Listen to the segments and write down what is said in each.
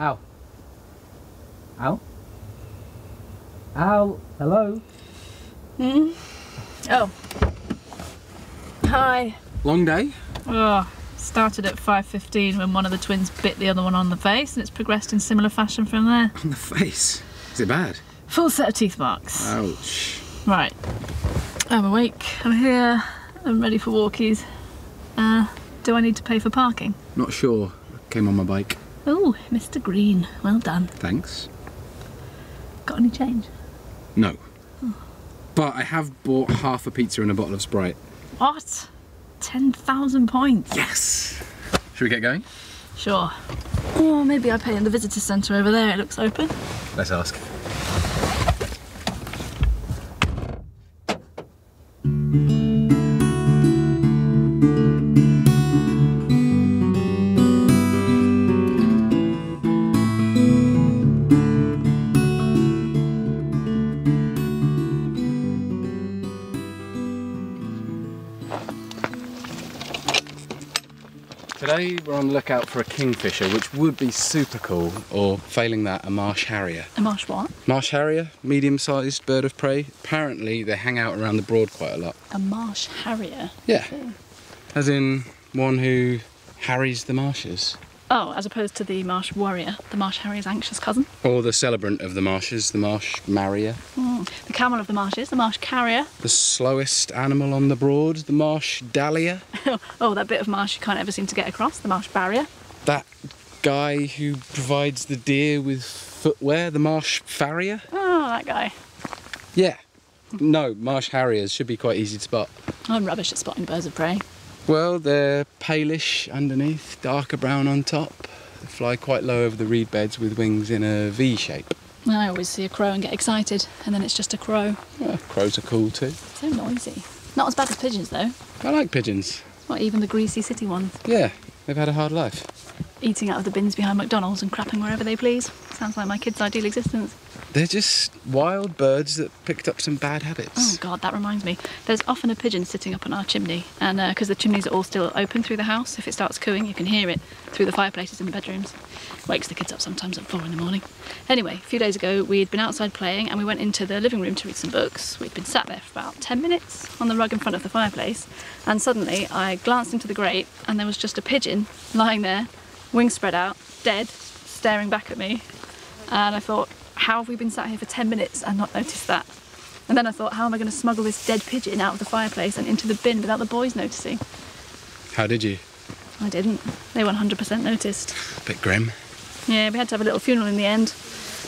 Ow. Ow. Ow. Hello. Hmm? Oh. Hi. Long day? Oh, started at 5.15 when one of the twins bit the other one on the face and it's progressed in similar fashion from there. On the face. Is it bad? Full set of teeth marks. Ouch. Right. I'm awake. I'm here. I'm ready for walkies. Uh, do I need to pay for parking? Not sure. Came on my bike. Oh, Mr. Green. Well done. Thanks. Got any change? No. But I have bought half a pizza and a bottle of Sprite. What? 10,000 points? Yes! Should we get going? Sure. Or maybe I pay in the visitor centre over there. It looks open. Let's ask. Today we're on the lookout for a kingfisher, which would be super cool, or failing that, a marsh harrier. A marsh what? Marsh harrier, medium-sized bird of prey. Apparently they hang out around the Broad quite a lot. A marsh harrier. Yeah, as in one who harries the marshes. Oh, as opposed to the marsh warrior, the marsh harrier's anxious cousin. Or the celebrant of the marshes, the marsh marrier. Mm. The camel of the marshes, the marsh carrier. The slowest animal on the Broad, the marsh dahlia. oh, that bit of marsh you can't ever seem to get across, the marsh barrier. That guy who provides the deer with footwear, the marsh farrier. Oh, that guy. Yeah. No, marsh harriers should be quite easy to spot. I'm rubbish at spotting birds of prey. Well, they're palish underneath, darker brown on top. They fly quite low over the reed beds with wings in a V shape. I always see a crow and get excited, and then it's just a crow. Yeah, crows are cool too. So noisy. Not as bad as pigeons, though. I like pigeons. Not even the greasy city ones. Yeah, they've had a hard life. Eating out of the bins behind McDonald's and crapping wherever they please. Sounds like my kid's ideal existence. They're just wild birds that picked up some bad habits. Oh. God, that reminds me. There's often a pigeon sitting up on our chimney, and uh, because the chimneys are all still open through the house, if it starts cooing, you can hear it through the fireplaces in the bedrooms. Wakes the kids up sometimes at four in the morning. Anyway, a few days ago, we'd been outside playing, and we went into the living room to read some books. We'd been sat there for about ten minutes on the rug in front of the fireplace, and suddenly I glanced into the grate, and there was just a pigeon lying there, wings spread out, dead, staring back at me. And I thought, how have we been sat here for 10 minutes and not noticed that? And then I thought, how am I going to smuggle this dead pigeon out of the fireplace and into the bin without the boys noticing? How did you? I didn't. They 100% noticed. A Bit grim. Yeah, we had to have a little funeral in the end.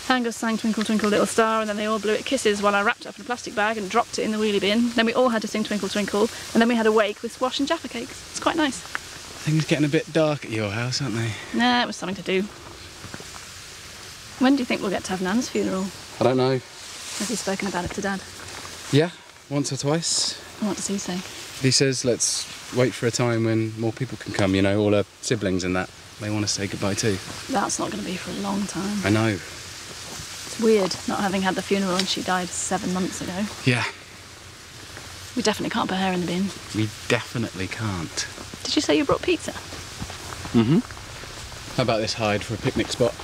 Angus sang Twinkle Twinkle Little Star and then they all blew it kisses while I wrapped it up in a plastic bag and dropped it in the wheelie bin. Then we all had to sing Twinkle Twinkle and then we had a wake with squash and jaffa cakes. It's quite nice. Things getting a bit dark at your house, aren't they? Nah, it was something to do. When do you think we'll get to have Nan's funeral? I don't know. Has he spoken about it to Dad? Yeah, once or twice. What does he say? He says, let's wait for a time when more people can come, you know, all her siblings and that. They want to say goodbye too. That's not going to be for a long time. I know. It's weird not having had the funeral and she died seven months ago. Yeah, We definitely can't put her in the bin. we definitely can't. Did you say you brought pizza? Mm-hmm. How about this hide for a picnic spot?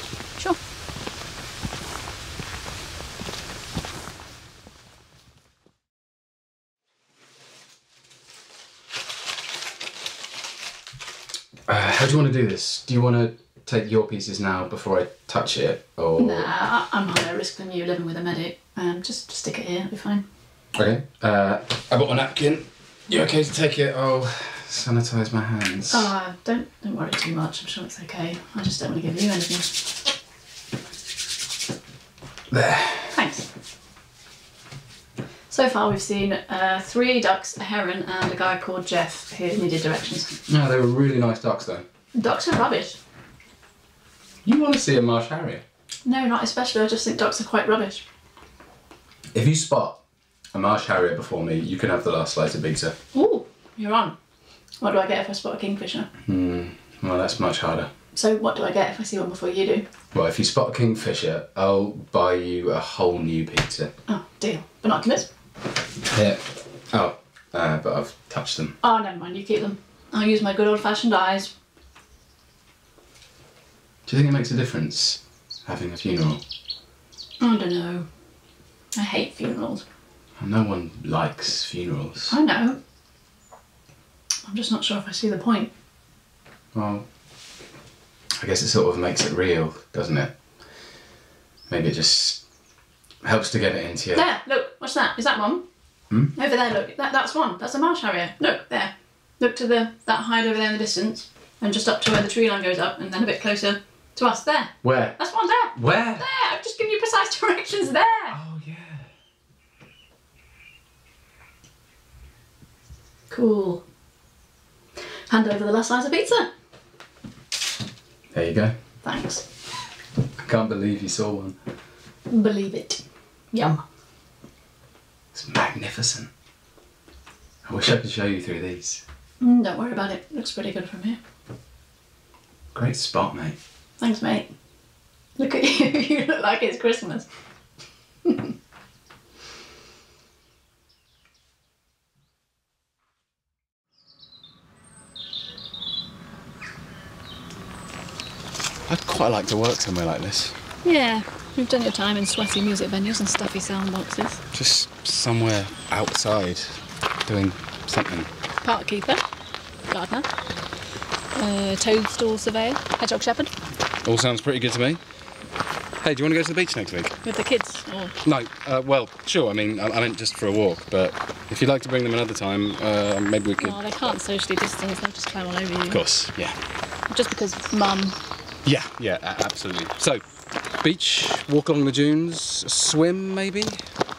Do you want to do this? Do you want to take your pieces now before I touch it, or Nah, I'm higher risk than you living with a medic. Um, just stick it here, it'll be fine. Okay. Uh, I bought a napkin. You okay to take it? I'll sanitize my hands. Oh, don't don't worry too much. I'm sure it's okay. I just don't want to give you anything. There. Thanks. So far, we've seen uh, three ducks, a heron, and a guy called Jeff who needed directions. No, they were really nice ducks though. Ducks are rubbish. You want to see a marsh harrier? No, not especially. I just think ducks are quite rubbish. If you spot a marsh harrier before me, you can have the last slice of pizza. Ooh, you're on. What do I get if I spot a kingfisher? Hmm, Well, that's much harder. So what do I get if I see one before you do? Well, if you spot a kingfisher, I'll buy you a whole new pizza. Oh, deal. Binoculars? Yeah. Oh, uh, but I've touched them. Oh, never mind. You keep them. I'll use my good old-fashioned eyes. Do you think it makes a difference having a funeral? I don't know. I hate funerals. No one likes funerals. I know. I'm just not sure if I see the point. Well, I guess it sort of makes it real, doesn't it? Maybe it just helps to get it into you. There, look, what's that? Is that one? Hmm? Over there, look. That, that's one. That's a marsh harrier. Look, there. Look to the that hide over there in the distance, and just up to where the tree line goes up, and then a bit closer to us. There. Where? That's one there. Where? There. I've just given you precise directions there. Oh yeah. Cool. Hand over the last slice of pizza. There you go. Thanks. I can't believe you saw one. Believe it. Yum. It's magnificent. I wish I could show you through these. Mm, don't worry about it. Looks pretty good from here. Great spot, mate. Thanks, mate. Look at you. you look like it's Christmas. I'd quite like to work somewhere like this. Yeah, you've done your time in sweaty music venues and stuffy sound boxes. Just somewhere outside, doing something. Park keeper, gardener, uh, toadstool surveyor, hedgehog shepherd All sounds pretty good to me. Hey, do you want to go to the beach next week? with the kids. Or No, uh, well, sure. I mean, I, I meant just for a walk, but if you'd like to bring them another time, uh, maybe we could. oh, they can't socially distance. They'll just climb all over you. Of course, yeah. Just because mum. Yeah, yeah, absolutely. So, beach, walk along the dunes, swim maybe?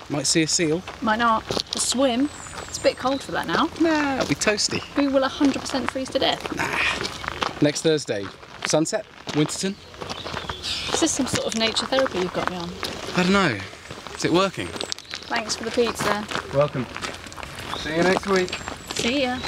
Might see a seal. Might not. A swim. It's a bit cold for that now. Nah, it'll be toasty. We will 100% freeze to death. Nah. Next Thursday, sunset, Winterton. Is this some sort of nature therapy you've got me on? I don't know. Is it working? Thanks for the pizza. Welcome. See you next week. See ya.